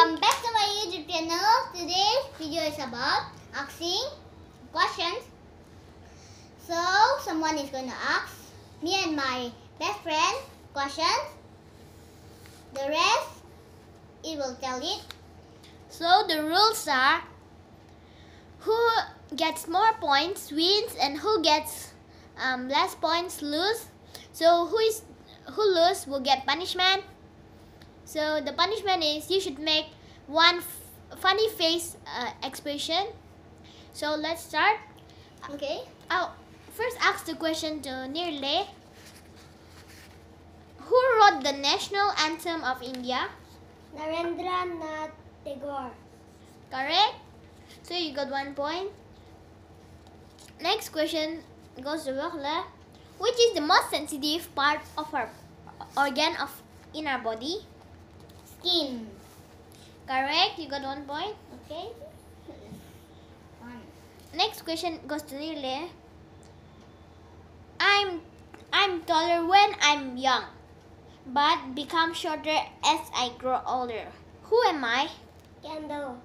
Welcome back to my YouTube channel. Today's video is about asking questions. So, someone is going to ask me and my best friend questions. The rest, it will tell it. So the rules are who gets more points wins and who gets um, less points lose. So who is who lose will get punishment. So the punishment is you should make one funny face uh, expression. So let's start. Okay. I'll first ask the question to Nirle. Who wrote the national anthem of India? Narendra Nath Tagore. Correct? So you got one point. Next question goes to Vakla. Which is the most sensitive part of our organ of in our body? Skin. Correct? You got one point. Okay. One. Next question goes to Nile. I'm I'm taller when I'm young, but become shorter as I grow older. Who am I? Candle.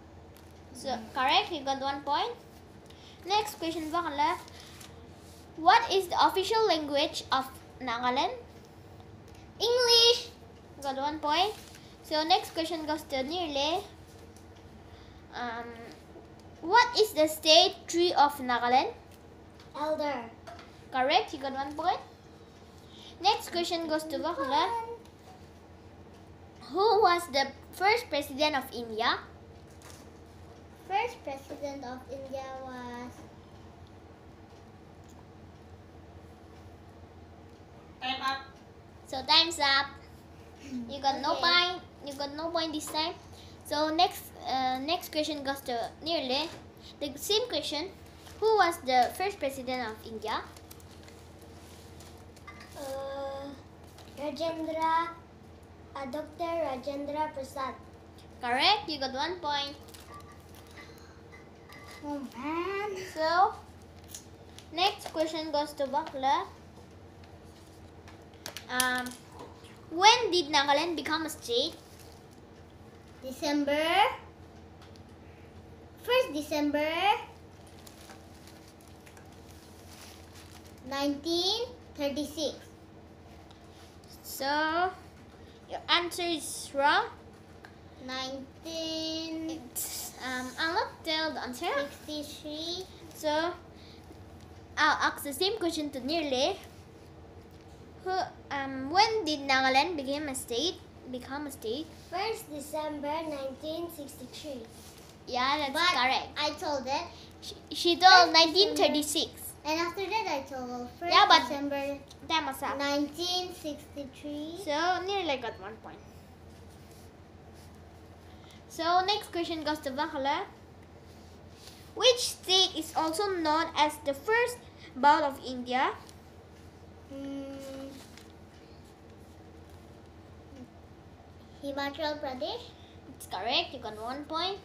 So correct, you got one point. Next question, Vakala. What is the official language of Nagaland? English. Got one point. So next question goes to Nirle. Um, what is the state tree of Nagaland? Alder. Correct, you got one point. Next question goes to Vakala. Who was the first president of India? First president of India was Time up. So time's up. You got no point. You got no point this time. So next, uh, next question goes to Nirle. The same question. Who was the first president of India? uh, Rajendra, uh, Dr. Rajendra Prasad. Correct. You got one point. Oh man. So next question goes to Bakla. Um, when did Nagaland become a state? December. First December. 1936. So your answer is wrong. 1963. It's, um, I'll not tell the answer. 63. So I'll ask the same question to Nirle. Who, um, when did Nagaland become a state? Become a state? First December 1963. Yeah, that's But correct. I told that. She, she told First 1936. And after that I told first Yeah, but- December Time was up. 1963. So Nirle got one point. So next question goes to Vakala. Which state is also known as the first bowl of India? Hmm. Himachal Pradesh. It's correct. You got one point.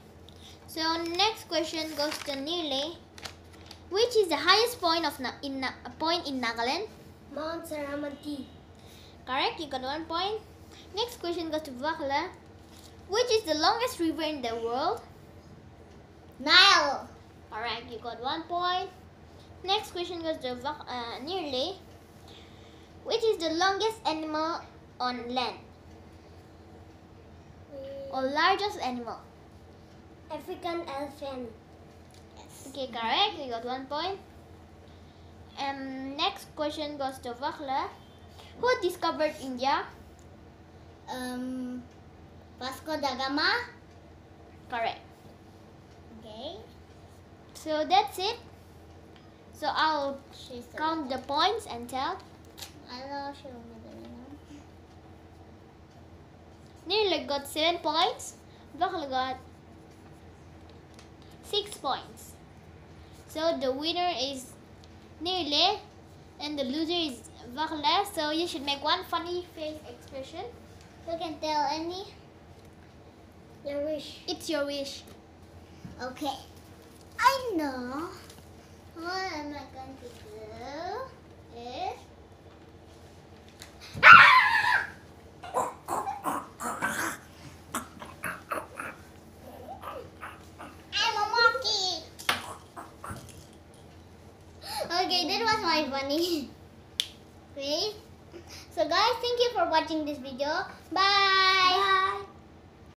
So next question goes to Nirle. Which is the highest point of Na- in Na- point in Nagaland? Mount Saramati. Correct. You got one point. Next question goes to Vakala. Which is the longest river in the world? Nile. Alright, you got one point. Next question goes to uh, Nirle. Which is the longest animal on land? Or largest animal? African elephant. Yes. Okay, correct. You got one point. Um, next question goes to Vakla. Who discovered India? Um, Vasco da Gama. Correct. Okay. So that's it. So I'll She's count the points and tell. I love show me the name. Nirle got seven points. Vakla got six points. So the winner is Nirle and the loser is Vakla. So you should make one funny face expression. You can tell any. Your wish. It's your wish. Okay. I know. What am I going to do is. Okay, that was my funny. Please. So guys, thank you for watching this video. Bye. Bye.